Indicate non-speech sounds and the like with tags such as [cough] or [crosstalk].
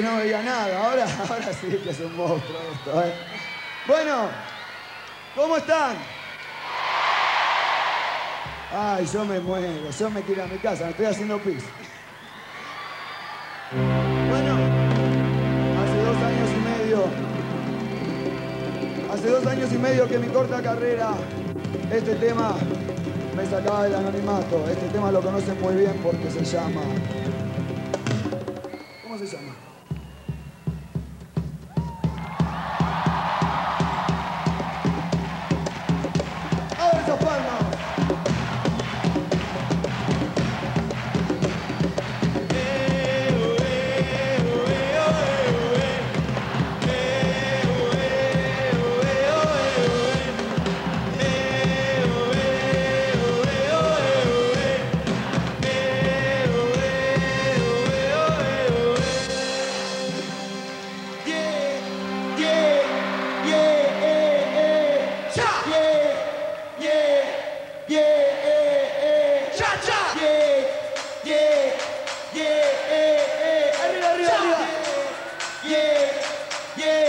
No veía nada, ahora, [laughs] ahora sí que es un monstruo esto. ¿eh? Bueno, ¿cómo están? Ay, yo me muero, yo me quiero a mi casa, me estoy haciendo pis. Bueno, hace dos años y medio, hace dos años y medio que mi corta carrera, este tema me sacaba del anonimato. Este tema lo conocen muy bien porque se llama... ¿Cómo se llama? Yeah.